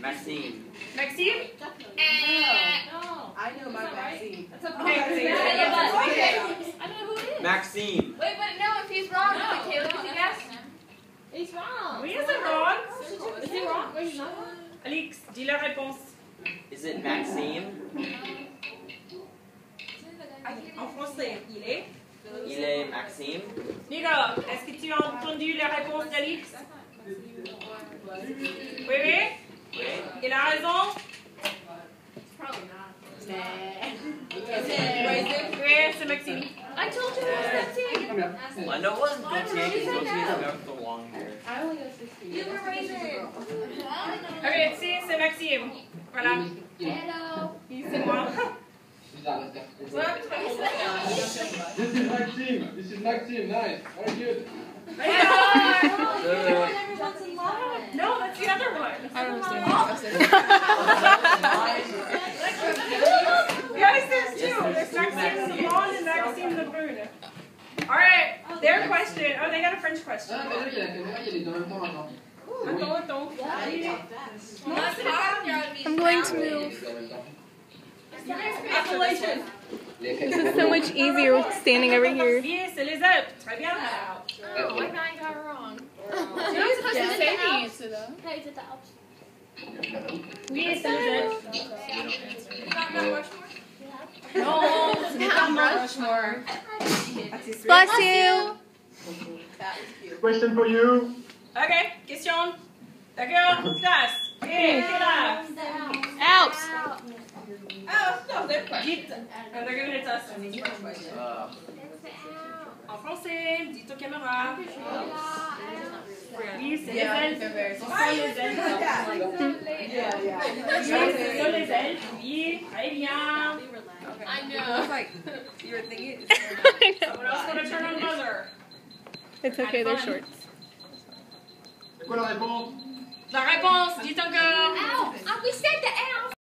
Maxime. Maxime? Eh. I know my vaccine. That's okay. Okay. Okay. I don't know who it is. Maxime. Wait, but no, if he's wrong, no. Caleb, can you guess? He's wrong. Oui, c'est wrong. Is he wrong? Or he's not wrong? Alix, dis la réponse. Is it Maxime? En français, il est. Il est Maxime. Nico, est-ce que tu as entendu la réponse d'Alix? Oui, oui. Oui. Il a raison? Nah. Oui, c'est Maxime. I told you it was Maxine. I know it wasn't Gautier because Gautier's got the long hair. I only got 16. You were raising. Ok, si, c'est Maxime. Voilà. Hello. C'est moi. This is Maxime. This is Maxime. Nice. Very good. Hello. No, that's the other one. I don't understand. Oh. Yes, there's two. Yes, There's there's two Maxime the Maximes. blonde and Maxime the brune. All right, their question. Oh, they got a French question. Ah, mais là, il y a la caméra, il y a les deux en même temps maintenant. Attends, attends. I'm going to move. Appellation. This is so much easier standing over here. Yes, c'est les Alpes. Très bien. Oh, I got it wrong. You're not supposed to say the answer though. No, it's at the Alps. Oui, c'est les Alpes. Is that Mount Rushmore? Non, c'est pas Mount Rushmore. Bless you. Question for you. Ok, question. D'accord, classe. Et là. Alps. No, they're dites. They're giving it to us. Uh, En français, dites aux caméras. Oui, c'est les Yeah, Alpes. they're very Ce sont les Alpes. Yeah, yeah. Oui, ce sont les Alpes. Oui, très bien. I know. like you were thinking. Someone else want to turn on the? It's okay, they're short. C'est quoi la réponse La réponse, dites encore. Alps. Ah, we said the Alps.